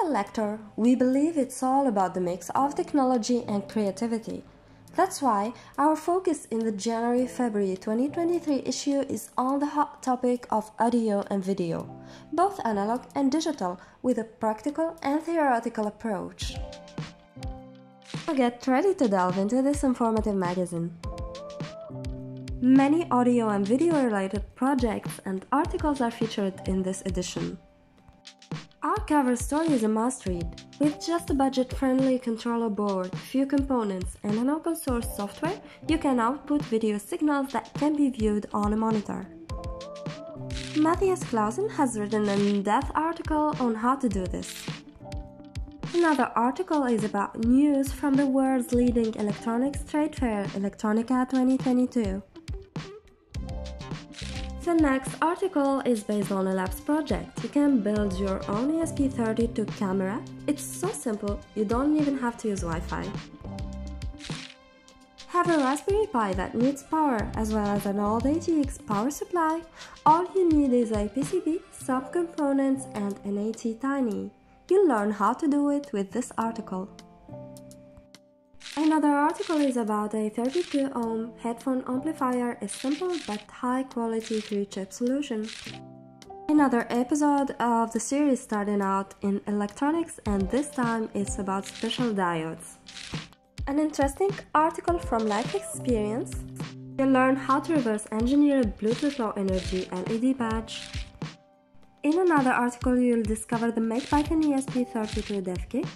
At Elektor, we believe it's all about the mix of technology and creativity. That's why our focus in the January February 2023 issue is on the hot topic of audio and video, both analog and digital, with a practical and theoretical approach. So get ready to delve into this informative magazine. Many audio and video related projects and articles are featured in this edition. Our cover story is a must read. With just a budget friendly controller board, few components, and an open source software, you can output video signals that can be viewed on a monitor. Mathias Claussen has written an in depth article on how to do this. Another article is about news from the world's leading electronics trade fair, Electronica 2022. The next article is based on a labs project. You can build your own ESP32 camera. It's so simple, you don't even have to use Wi-Fi. Have a Raspberry Pi that needs power as well as an old ATX power supply? All you need is a PCB, some components and an ATtiny. You'll learn how to do it with this article. Another article is about a 32 ohm headphone amplifier, a simple but high quality 3 chip solution. Another episode of the series starting out in electronics and this time it's about special diodes. An interesting article from Life Experience. You'll learn how to reverse engineer a Bluetooth Low Energy LED badge. In another article, you'll discover the MakePython ESP32 dev kit.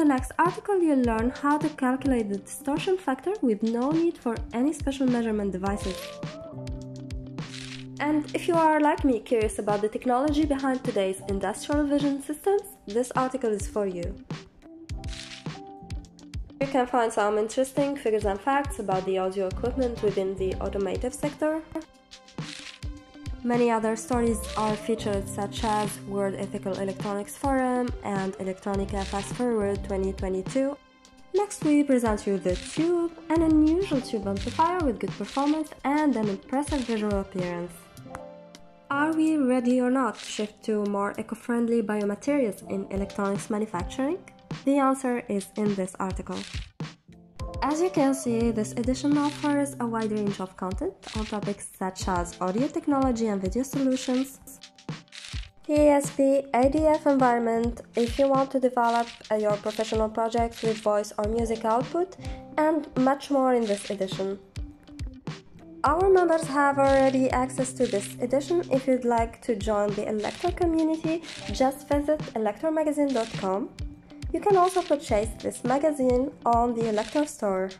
In the next article, you'll learn how to calculate the distortion factor with no need for any special measurement devices. And if you are like me curious about the technology behind today's industrial vision systems, this article is for you. You can find some interesting figures and facts about the audio equipment within the automotive sector. Many other stories are featured such as World Ethical Electronics Forum and Electronica Fast Forward 2022. Next we present you the Tube, an unusual tube amplifier with good performance and an impressive visual appearance. Are we ready or not to shift to more eco-friendly biomaterials in electronics manufacturing? The answer is in this article. As you can see, this edition offers a wide range of content on topics such as audio technology and video solutions, ESP-ADF environment if you want to develop your professional project with voice or music output, and much more in this edition. Our members have already access to this edition. If you'd like to join the Elektor community, just visit elektormagazine.com. You can also purchase this magazine on the Elektor store.